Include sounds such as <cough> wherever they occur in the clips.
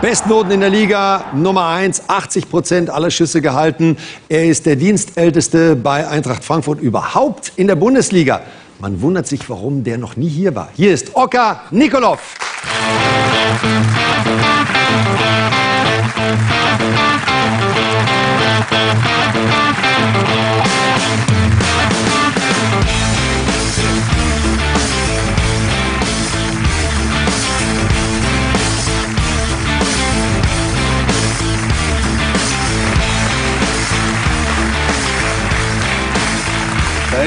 Bestnoten in der Liga, Nummer 1, 80 Prozent aller Schüsse gehalten. Er ist der Dienstälteste bei Eintracht Frankfurt überhaupt in der Bundesliga. Man wundert sich, warum der noch nie hier war. Hier ist Oka Nikolov.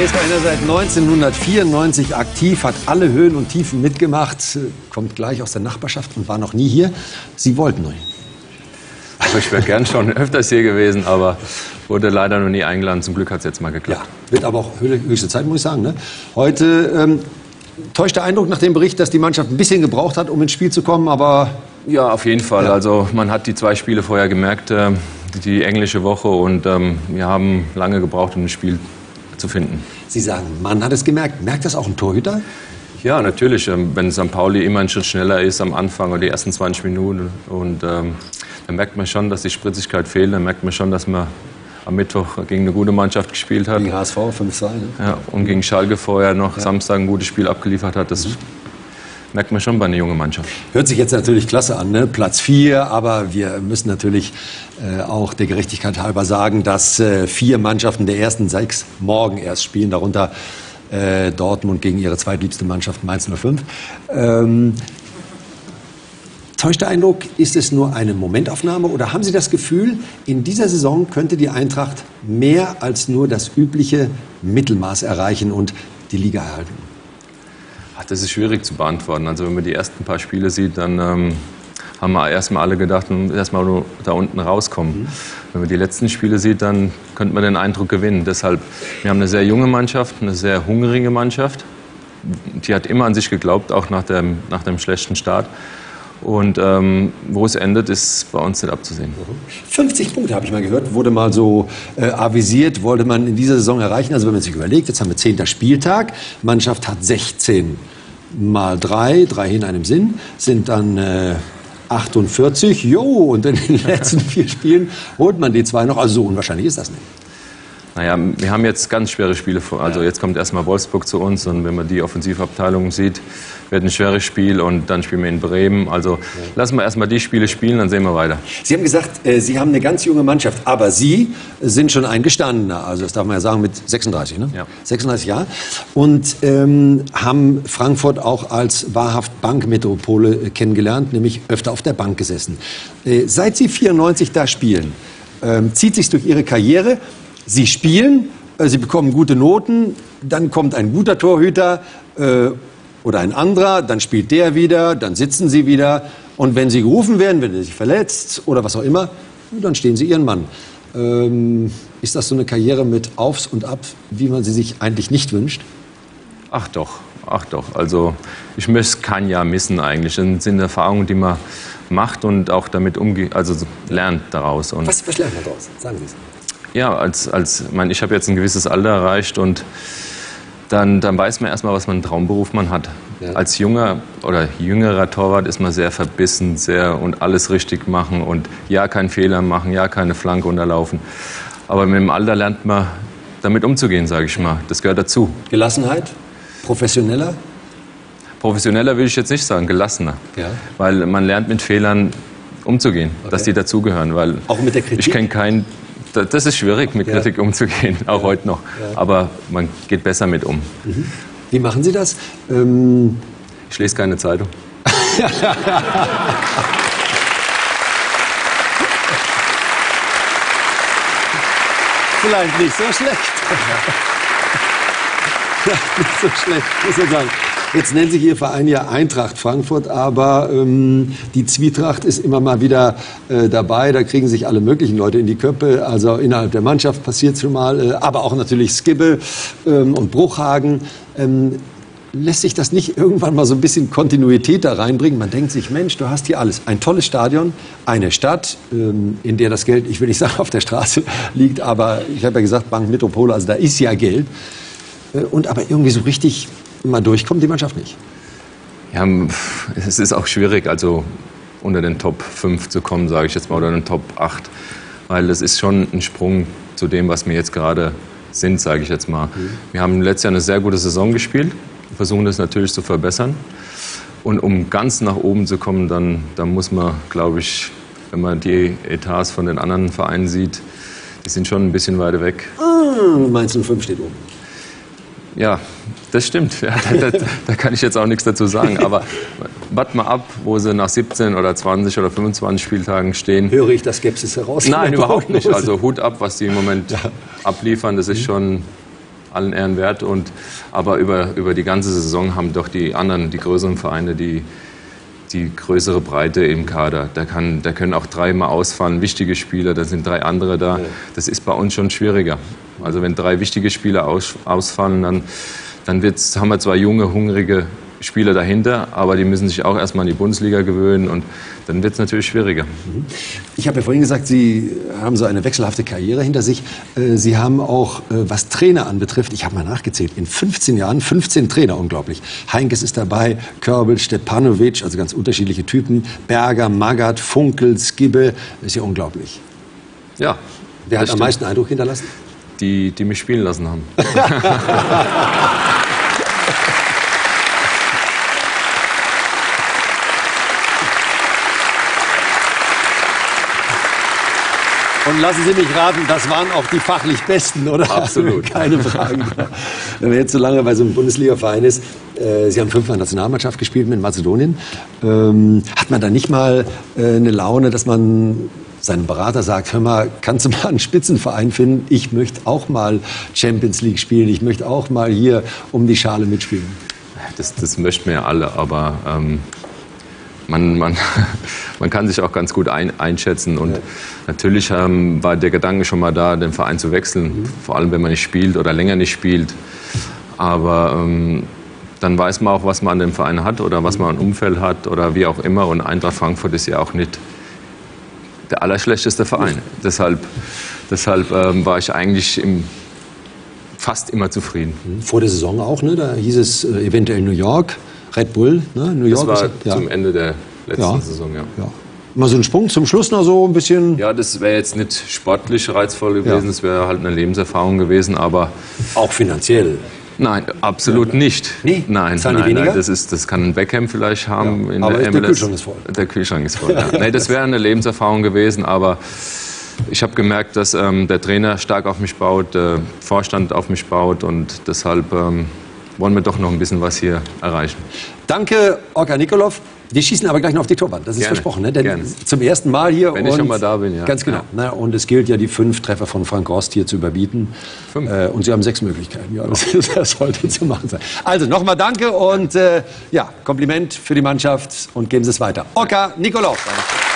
Ist einer seit 1994 aktiv, hat alle Höhen und Tiefen mitgemacht, kommt gleich aus der Nachbarschaft und war noch nie hier. Sie wollten noch. Also ich wäre gern schon <laughs> öfters hier gewesen, aber wurde leider noch nie eingeladen. Zum Glück hat es jetzt mal geklappt. Ja, wird aber auch höchste Zeit, muss ich sagen. Ne? Heute ähm, täuscht der Eindruck nach dem Bericht, dass die Mannschaft ein bisschen gebraucht hat, um ins Spiel zu kommen, aber... Ja, auf jeden Fall. Ja. Also man hat die zwei Spiele vorher gemerkt, äh, die englische Woche und ähm, wir haben lange gebraucht, um ein Spiel zu finden. Sie sagen, man hat es gemerkt. Merkt das auch ein Torhüter? Ja, natürlich. Ähm, wenn St. Pauli immer ein Schritt schneller ist am Anfang oder die ersten 20 Minuten und ähm, dann merkt man schon, dass die Spritzigkeit fehlt. Dann merkt man schon, dass man am Mittwoch gegen eine gute Mannschaft gespielt hat. Gegen HSV 5-2. Ne? Ja, und gegen Schalke vorher noch ja. Samstag ein gutes Spiel abgeliefert hat. Das mhm merkt man schon bei einer jungen Mannschaft. Hört sich jetzt natürlich klasse an, ne? Platz 4, aber wir müssen natürlich äh, auch der Gerechtigkeit halber sagen, dass äh, vier Mannschaften der ersten sechs morgen erst spielen, darunter äh, Dortmund gegen ihre zweitliebste Mannschaft Mainz 05. Ähm, Täuscht der Eindruck, ist es nur eine Momentaufnahme oder haben Sie das Gefühl, in dieser Saison könnte die Eintracht mehr als nur das übliche Mittelmaß erreichen und die Liga erhalten? Ach, das ist schwierig zu beantworten. Also wenn man die ersten paar Spiele sieht, dann ähm, haben wir erstmal alle gedacht, erstmal nur da unten rauskommen. Mhm. Wenn man die letzten Spiele sieht, dann könnte man den Eindruck gewinnen. Deshalb, wir haben eine sehr junge Mannschaft, eine sehr hungrige Mannschaft. Die hat immer an sich geglaubt, auch nach dem, nach dem schlechten Start. Und ähm, wo es endet, ist bei uns nicht abzusehen. 50 Punkte habe ich mal gehört, wurde mal so äh, avisiert, wollte man in dieser Saison erreichen. Also wenn man sich überlegt, jetzt haben wir 10. Spieltag, Mannschaft hat 16 mal 3, 3 hin einem Sinn, sind dann äh, 48. Jo, und in den <laughs> letzten vier Spielen holt man die zwei noch. Also so unwahrscheinlich ist das nicht. Naja, wir haben jetzt ganz schwere Spiele vor. Also jetzt kommt erstmal Wolfsburg zu uns und wenn man die Offensivabteilung sieht, wird ein schweres Spiel und dann spielen wir in Bremen. Also lassen wir erstmal die Spiele spielen, dann sehen wir weiter. Sie haben gesagt, äh, Sie haben eine ganz junge Mannschaft, aber Sie sind schon ein Gestandener. Also das darf man ja sagen mit 36, ne? Ja. 36 Jahre. Und ähm, haben Frankfurt auch als wahrhaft Bankmetropole äh, kennengelernt, nämlich öfter auf der Bank gesessen. Äh, seit Sie 94 da spielen, ähm, zieht sich durch Ihre Karriere Sie spielen, äh, Sie bekommen gute Noten, dann kommt ein guter Torhüter äh, oder ein anderer, dann spielt der wieder, dann sitzen Sie wieder. Und wenn Sie gerufen werden, wenn Sie sich verletzt oder was auch immer, dann stehen Sie Ihren Mann. Ähm, ist das so eine Karriere mit Aufs und Abs, wie man sie sich eigentlich nicht wünscht? Ach doch, ach doch. Also ich möchte kein Jahr missen eigentlich. Das sind Erfahrungen, die man macht und auch damit umgeht, also lernt daraus. Und was, was lernt man daraus? Sagen Sie es. Ja, als, als ich, meine, ich habe jetzt ein gewisses Alter erreicht und dann, dann weiß man erstmal, was für einen Traumberuf man hat. Ja. Als junger oder jüngerer Torwart ist man sehr verbissen sehr und alles richtig machen und ja, keinen Fehler machen, ja, keine Flanke unterlaufen. Aber mit dem Alter lernt man damit umzugehen, sage ich mal. Das gehört dazu. Gelassenheit? Professioneller? Professioneller will ich jetzt nicht sagen, gelassener. Ja. Weil man lernt mit Fehlern umzugehen, okay. dass die dazugehören. Weil Auch mit der Kritik? Ich kenne keinen das ist schwierig, mit Kritik ja. umzugehen, <laughs> auch ja. heute noch. Ja. Aber man geht besser mit um. Mhm. Wie machen Sie das? Ähm ich lese keine Zeitung. <laughs> Vielleicht nicht so schlecht. <laughs> Vielleicht nicht so schlecht, muss ich sagen. Jetzt nennt sich Ihr Verein ja Eintracht Frankfurt, aber ähm, die Zwietracht ist immer mal wieder äh, dabei. Da kriegen sich alle möglichen Leute in die Köpfe. Also innerhalb der Mannschaft passiert schon mal, äh, aber auch natürlich Skibbe ähm, und Bruchhagen. Ähm, lässt sich das nicht irgendwann mal so ein bisschen Kontinuität da reinbringen? Man denkt sich, Mensch, du hast hier alles. Ein tolles Stadion, eine Stadt, ähm, in der das Geld, ich will nicht sagen auf der Straße <laughs> liegt, aber ich habe ja gesagt, Bank Metropole, also da ist ja Geld. Äh, und aber irgendwie so richtig mal durchkommt die Mannschaft nicht. Ja, es ist auch schwierig. Also unter den Top 5 zu kommen, sage ich jetzt mal, oder den Top 8. Weil das ist schon ein Sprung zu dem, was wir jetzt gerade sind, sage ich jetzt mal. Mhm. Wir haben letztes Jahr eine sehr gute Saison gespielt, versuchen das natürlich zu verbessern. Und um ganz nach oben zu kommen, dann, dann muss man, glaube ich, wenn man die Etats von den anderen Vereinen sieht, die sind schon ein bisschen weiter weg. Ah, Mainz 05 steht oben. Ja, das stimmt. Ja, <laughs> da, da, da, kann ich jetzt auch nichts dazu sagen. Aber wart mal ab, wo sie nach 17 oder 20 oder 25 Spieltagen stehen. Höre ich das Skepsis heraus? Nein, überhaupt nicht. Also Hut ab, was die im Moment ja. abliefern. Das ist mhm. schon allen Ehren wert. Und, aber über, über die ganze Saison haben doch die anderen, die größeren Vereine, die, die größere Breite im Kader. Da, kann, da können auch dreimal ausfallen, wichtige Spieler, da sind drei andere da. Das ist bei uns schon schwieriger. Also wenn drei wichtige Spieler aus, ausfallen, dann, dann wird's, haben wir zwar junge, hungrige Spieler dahinter, aber die müssen sich auch erstmal an die Bundesliga gewöhnen und dann wird es natürlich schwieriger. Mhm. Ich habe ja vorhin gesagt, Sie haben so eine wechselhafte Karriere hinter sich. Äh, Sie haben auch, äh, was Trainer anbetrifft, ich habe mal nachgezählt, in 15 Jahren 15 Trainer, unglaublich. Heinkes ist dabei, Körbel, Stepanovic, also ganz unterschiedliche Typen, Berger, Magath, Funkel, Skibbe, ist ja unglaublich. Ja. Wer hat am meisten Eindruck hinterlassen? Die, die mich spielen lassen haben. <laughs> Und lassen Sie mich raten, das waren auch die fachlich Besten, oder? Absolut. <laughs> Keine Fragen. <laughs> Wenn man jetzt so lange bei so einem Bundesliga-Verein ist, äh, Sie haben fünfmal Nationalmannschaft gespielt mit Mazedonien, ähm, hat man da nicht mal äh, eine Laune, dass man seinem Berater sagt, hör mal, kannst du mal einen Spitzenverein finden? Ich möchte auch mal Champions League spielen, ich möchte auch mal hier um die Schale mitspielen. Das, das möchten wir ja alle, aber ähm, man, man, <laughs> man kann sich auch ganz gut ein, einschätzen. Und ja. natürlich ähm, war der Gedanke schon mal da, den Verein zu wechseln, mhm. vor allem wenn man nicht spielt oder länger nicht spielt. Aber ähm, dann weiß man auch, was man an dem Verein hat oder was man an Umfeld hat oder wie auch immer. Und Eintracht Frankfurt ist ja auch nicht der allerschlechteste Verein. Mhm. Deshalb, deshalb ähm, war ich eigentlich im, fast immer zufrieden. Mhm. Vor der Saison auch, ne? da hieß es äh, eventuell New York. Red Bull, ne? New York. Das war ja. zum Ende der letzten ja. Saison, ja. ja. Mal so ein Sprung zum Schluss noch so ein bisschen. Ja, das wäre jetzt nicht sportlich reizvoll gewesen, es wäre halt eine Lebenserfahrung gewesen, aber. Auch finanziell. Nein, absolut nicht. Nee? Nein, Zahlen nein, nein, das, ist, das kann ein Beckham vielleicht haben in aber der MLS. Der Kühlschrank ist voll. Der Kühlschrank ist voll, <laughs> ja. nee, das wäre eine Lebenserfahrung gewesen, aber ich habe gemerkt, dass ähm, der Trainer stark auf mich baut, der Vorstand auf mich baut und deshalb ähm, wollen wir doch noch ein bisschen was hier erreichen. Danke, Orka Nikolov. Wir schießen aber gleich noch auf die Torwand, das ist Gerne. versprochen. Ne? Denn Gerne. zum ersten Mal hier. Wenn ich schon mal da bin, ja. Ganz genau. Ja. Ne? Und es gilt ja, die fünf Treffer von Frank Rost hier zu überbieten. Fünf. Äh, und Sie haben sechs Möglichkeiten. Ja, <laughs> das, das sollte zu machen sein. Also nochmal danke und äh, ja, Kompliment für die Mannschaft und geben Sie es weiter. Orka Nikolov. Danke.